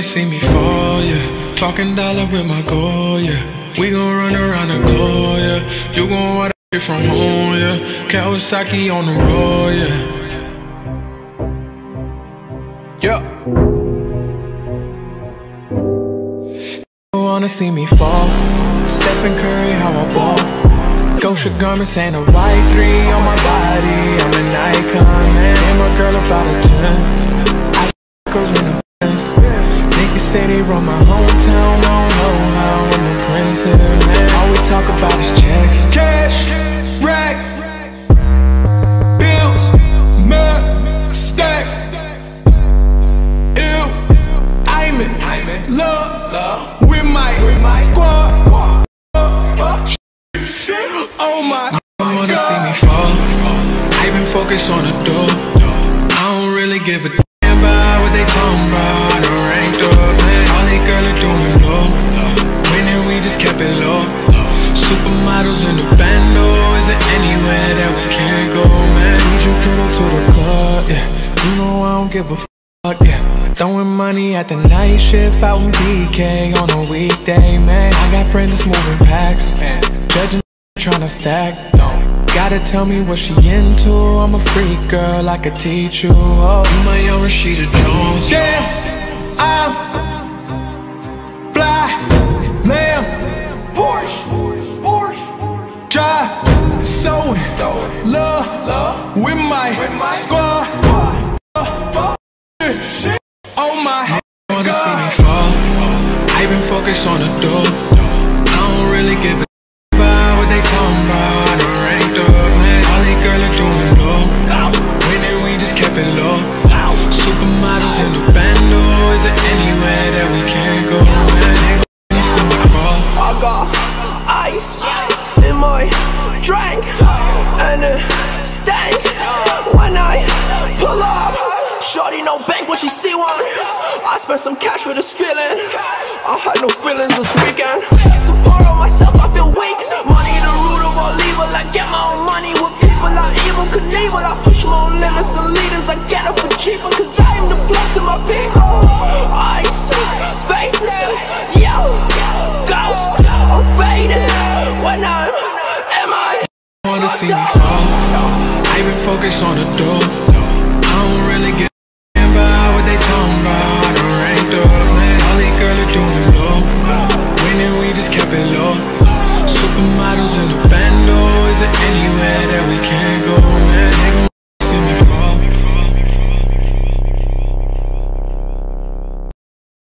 wanna see me fall, yeah. Talking dollar with my goal, yeah. We gon' run around the globe, yeah. You gon' want it from home, yeah. Kawasaki on the road, yeah. Yeah. Wanna see me fall? Stephen Curry, how I ball. Gosha garments and a white three on my body. I'm an icon, man. Oh my God. see me fall. I've been focused on the door. I don't really give a damn about what they talking about. I'm ranked up, man. All they girls are doing low. Winning, we just kept it low. Supermodels in the bando. Is there anywhere that we can't go, man? Need you put her to the club, yeah. You know I don't give a fuck, yeah. Throwing money at the night shift out in BK on a weekday, man. I got friends that's moving packs, judging tryna stack. no Gotta tell me what she into. I'm a freak girl, I could teach you. Oh, you my young Rashida Jones. Damn, I'm fly, lamb, Porsche, Porsche, drive, sewing, love, with my squad. Oh my God. I've been focused on the door. I don't really give a about what they talking about. Ranked up, man. Doing low. We just kept it low. Supermodels in the. Is anywhere that we can't go, man? I got ice in my drink and it stank when I pull up. Shorty no bank when she see one. I spent some cash with this feeling. I had no feelings this weekend. Knievel. I push my own limits and leaders. I get it for cheaper cause I am the blood to my people. Ice, faces, yo, ghost. I'm faded when I'm MI. wanna see me fall. I've been focused on the door. I don't really give a about what they talking about. I'm ranked up, man. All these girls are doing low. Winning, we just kept it low.